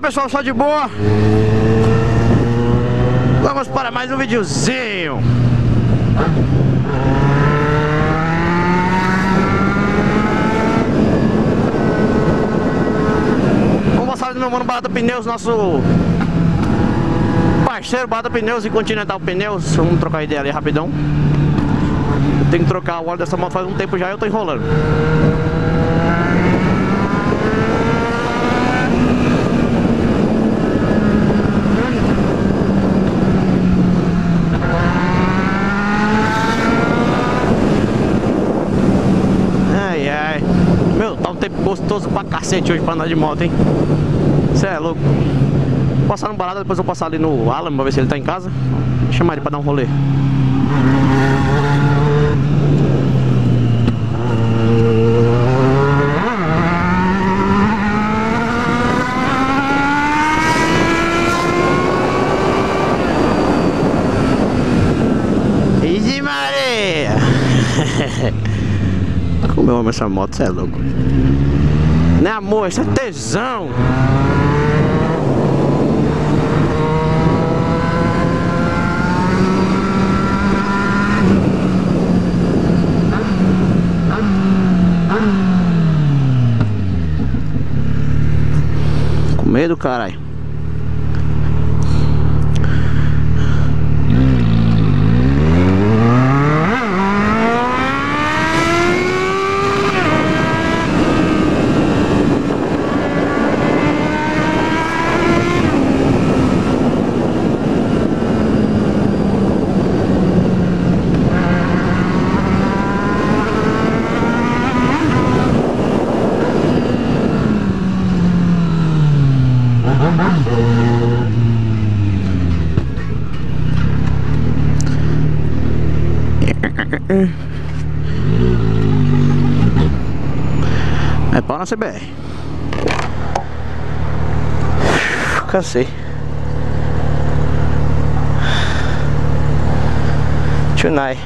pessoal, só de boa. Vamos para mais um videozinho. Vamos passar no meu mano Barata Pneus, nosso parceiro Barata Pneus e Continental Pneus. Vamos trocar ideia ali rapidão. Tem que trocar o óleo dessa moto faz um tempo já eu tô enrolando gostoso pra cacete hoje pra andar de moto, hein? Você é louco. Vou passar no barato, depois vou passar ali no Alan pra ver se ele tá em casa. Vou chamar ele pra dar um rolê. Easy Maria! Como eu amo essa moto, você é louco. Né amor, isso é tesão. Com medo, caralho É pau na CBR Cansei Tonight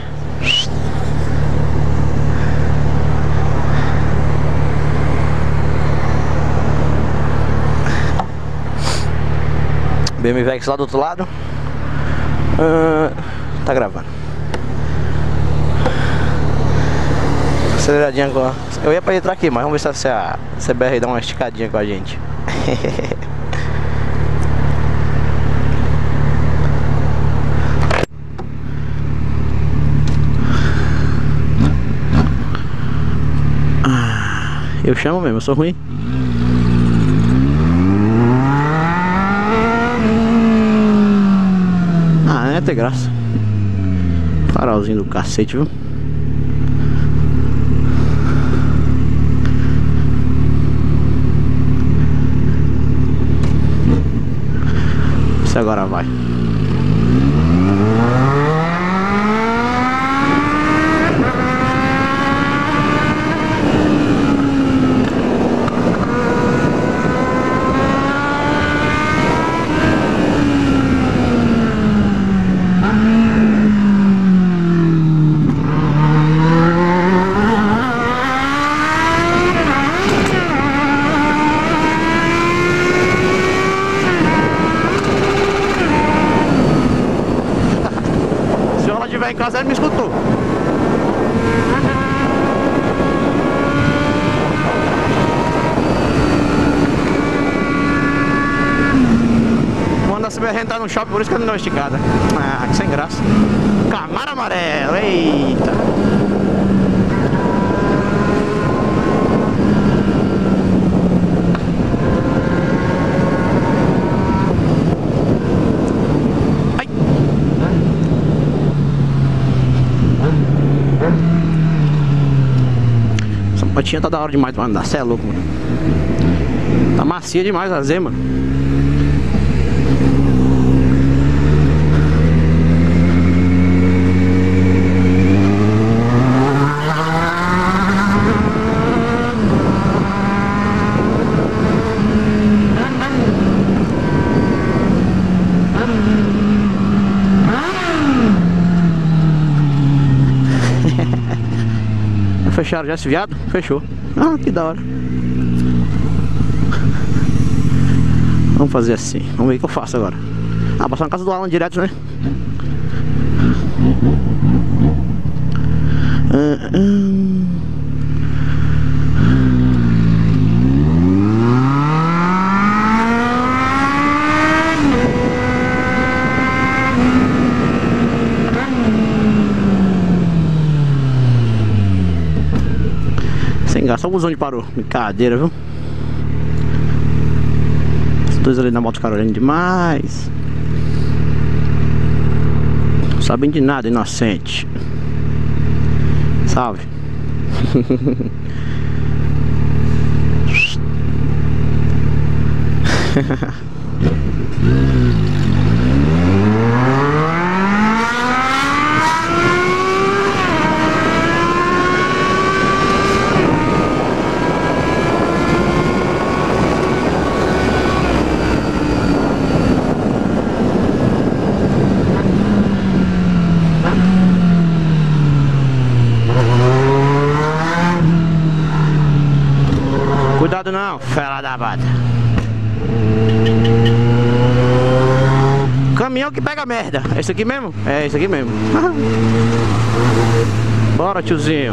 BMW X lá do outro lado. Uh, Tá gravando. Aceleradinha agora. Eu ia pra entrar aqui, mas vamos ver se a CBR dá uma esticadinha com a gente. Ah, Eu chamo mesmo, eu sou ruim ter graça. Farolzinho do cacete, viu? Se agora vai. Em casa ele me escutou. Quando a CBR tá no shopping, por isso que eu não esticada. Ah, que sem graça. Camaro amarelo, eita. Motinha tá da hora demais andar, cê é louco, mano. Tá macia demais a zema. Fecharam já esse viado? Fechou. Ah, que da hora. Vamos fazer assim. Vamos ver o que eu faço agora. Ah, passar na casa do Alan direto, né? Ah, ah. Sem gás, só o busão onde parou. Brincadeira, viu? Os dois ali na moto Carolina demais. Não sabem de nada, inocente. Salve. Cuidado não, fera da bata. Caminhão que pega merda. É esse aqui mesmo? É esse aqui mesmo. Bora, tiozinho.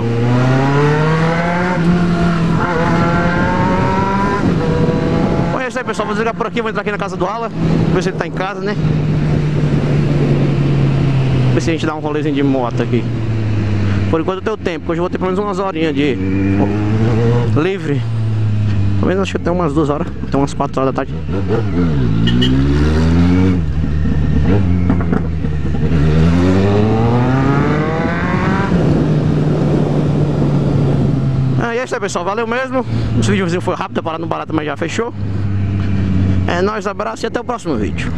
Bom, é isso aí, pessoal. Vou desligar por aqui. Vou entrar aqui na casa do Ala. Ver se ele tá em casa, né? Ver se a gente dá um rolezinho de moto aqui. Por enquanto eu tenho tempo, hoje eu vou ter pelo menos umas horinhas de livre. Pelo menos acho que tem umas duas horas, tem umas quatro horas da tarde. Ah, e é isso aí pessoal, valeu mesmo. Esse vídeo foi rápido, parado no barato, mas já fechou. É nóis, abraço e até o próximo vídeo.